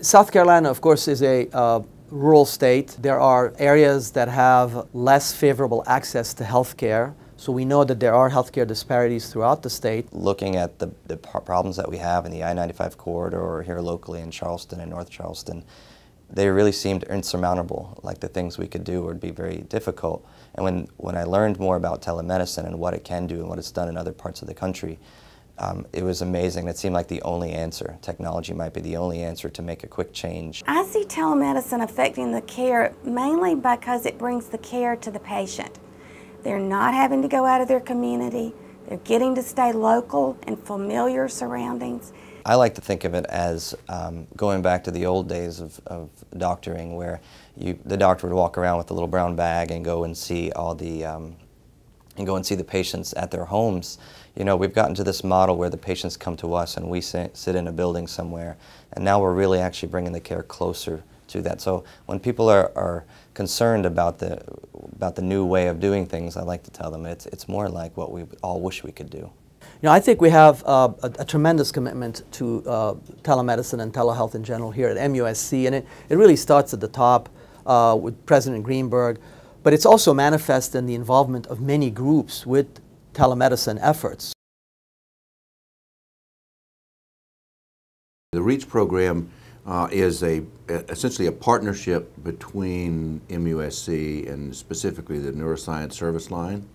South Carolina, of course, is a uh, rural state. There are areas that have less favorable access to health care. So we know that there are healthcare disparities throughout the state. Looking at the, the problems that we have in the I-95 corridor or here locally in Charleston and North Charleston, they really seemed insurmountable, like the things we could do would be very difficult. And when, when I learned more about telemedicine and what it can do and what it's done in other parts of the country, um, it was amazing. It seemed like the only answer. Technology might be the only answer to make a quick change. I see telemedicine affecting the care mainly because it brings the care to the patient. They're not having to go out of their community. They're getting to stay local and familiar surroundings. I like to think of it as um, going back to the old days of, of doctoring where you, the doctor would walk around with a little brown bag and go and see all the um, and go and see the patients at their homes. You know, we've gotten to this model where the patients come to us and we sit, sit in a building somewhere, and now we're really actually bringing the care closer to that. So when people are, are concerned about the, about the new way of doing things, I like to tell them it's, it's more like what we all wish we could do. You know, I think we have uh, a, a, tremendous commitment to uh, telemedicine and telehealth in general here at MUSC, and it, it really starts at the top uh, with President Greenberg, but it's also manifest in the involvement of many groups with telemedicine efforts. The REACH program uh, is a essentially a partnership between MUSC and specifically the neuroscience service line,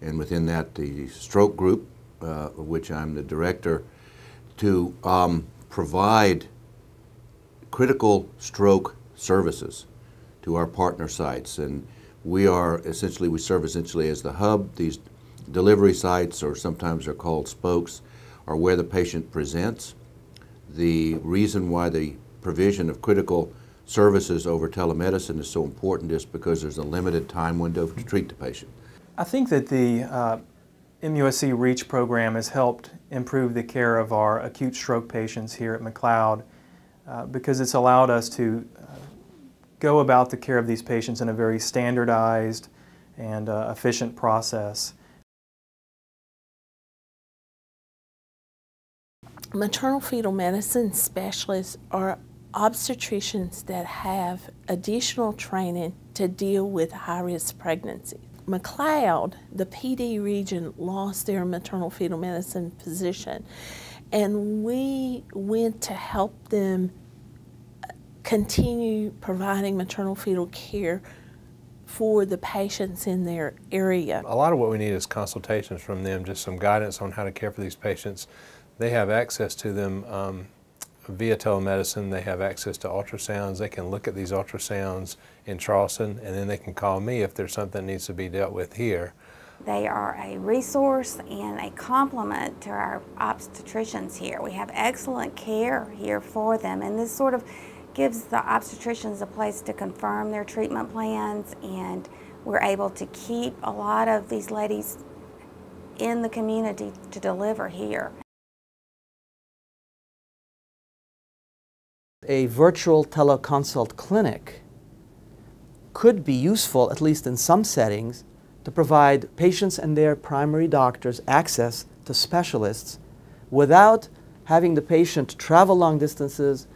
and within that the stroke group, uh, of which I'm the director, to um, provide critical stroke services to our partner sites. And we are essentially, we serve essentially as the hub. These delivery sites, or sometimes they're called spokes, are where the patient presents. The reason why the provision of critical services over telemedicine is so important is because there's a limited time window to treat the patient. I think that the uh, MUSC REACH program has helped improve the care of our acute stroke patients here at McLeod uh, because it's allowed us to uh, go about the care of these patients in a very standardized and uh, efficient process. Maternal fetal medicine specialists are obstetricians that have additional training to deal with high-risk pregnancies. McLeod, the Pee Dee region, lost their maternal fetal medicine physician, and we went to help them continue providing maternal fetal care for the patients in their area. A lot of what we need is consultations from them, just some guidance on how to care for these patients. They have access to them um, via telemedicine, they have access to ultrasounds. They can look at these ultrasounds in Charleston and then they can call me if there's something that needs to be dealt with here. They are a resource and a complement to our obstetricians here. We have excellent care here for them and this sort of gives the obstetricians a place to confirm their treatment plans and we're able to keep a lot of these ladies in the community to deliver here. A virtual teleconsult clinic could be useful, at least in some settings, to provide patients and their primary doctors access to specialists without having the patient travel long distances,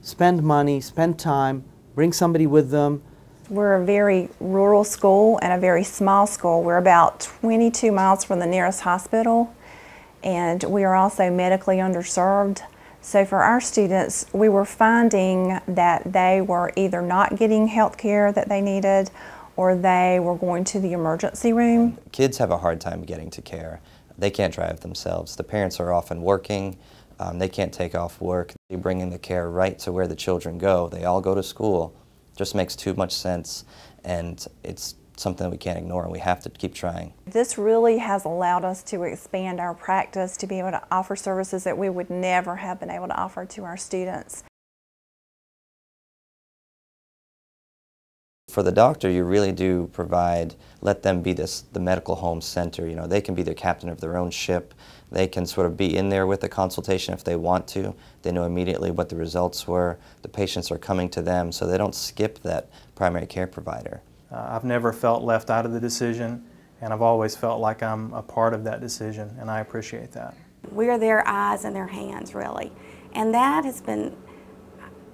spend money, spend time, bring somebody with them. We're a very rural school and a very small school. We're about 22 miles from the nearest hospital and we are also medically underserved. So for our students, we were finding that they were either not getting health care that they needed or they were going to the emergency room. Kids have a hard time getting to care. They can't drive themselves. The parents are often working. Um, they can't take off work. Bringing the care right to where the children go. They all go to school. Just makes too much sense, and it's something that we can't ignore, and we have to keep trying. This really has allowed us to expand our practice to be able to offer services that we would never have been able to offer to our students. For the doctor, you really do provide, let them be this, the medical home center. You know, they can be the captain of their own ship. They can sort of be in there with the consultation if they want to. They know immediately what the results were. The patients are coming to them, so they don't skip that primary care provider. Uh, I've never felt left out of the decision, and I've always felt like I'm a part of that decision, and I appreciate that. We're their eyes and their hands, really. And that has been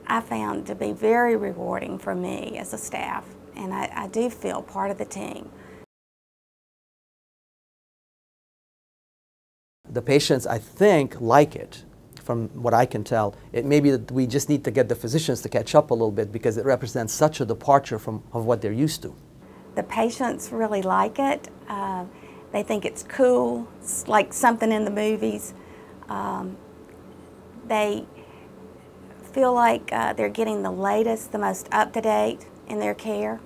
I found to be very rewarding for me as a staff, and I, I do feel part of the team. The patients, I think, like it. From what I can tell, it may be that we just need to get the physicians to catch up a little bit because it represents such a departure from of what they're used to. The patients really like it. Uh, they think it's cool, it's like something in the movies. Um, they feel like uh, they're getting the latest, the most up to date in their care.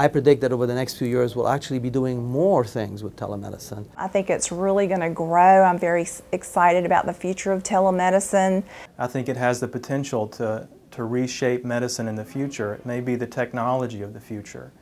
I predict that over the next few years we'll actually be doing more things with telemedicine. I think it's really going to grow. I'm very excited about the future of telemedicine. I think it has the potential to, to reshape medicine in the future. It may be the technology of the future.